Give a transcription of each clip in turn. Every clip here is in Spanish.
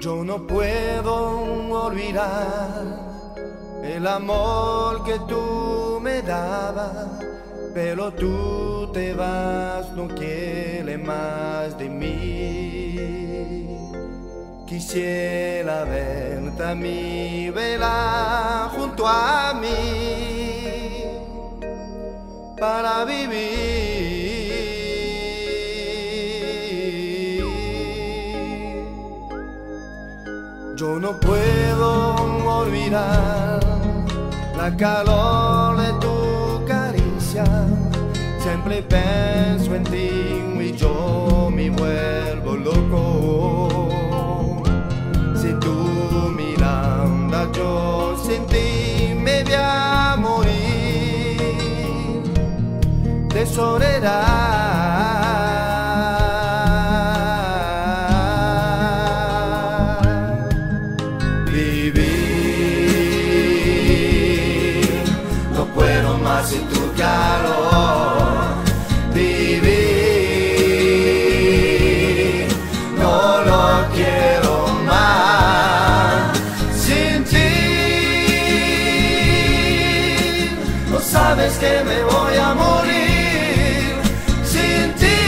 Yo no puedo olvidar el amor que tú me dabas, pero tú te vas, no quieres más de mí. Quisiera verte a mi vela junto a mí para vivir. Yo no puedo olvidar la calor de tu caricia. Siempre pienso en ti y yo me vuelvo loco. Si tú miranda, yo sin ti me voy a morir de soledad. Sabes que me voy a morir sin ti.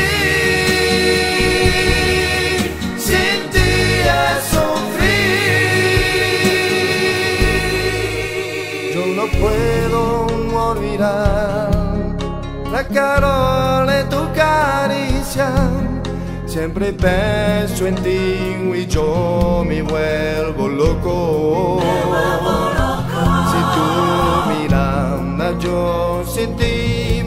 Sin ti es sufrir. Yo no puedo olvidar la calor de tu caricia. Siempre pienso en ti y yo me vuelvo Cathedral City.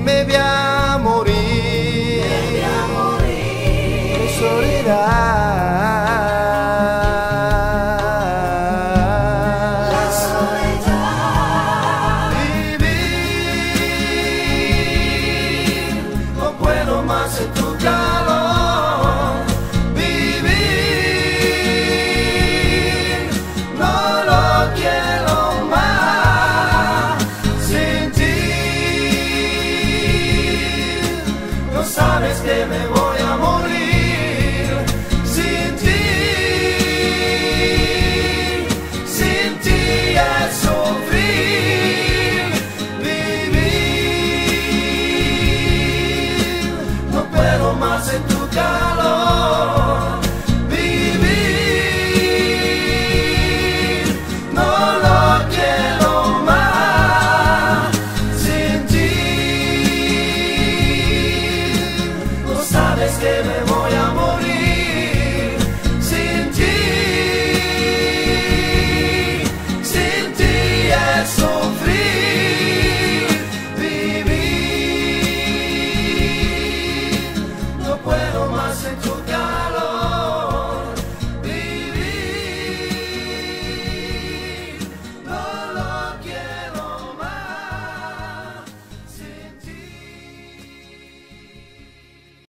sabes que me voy a morir sin ti.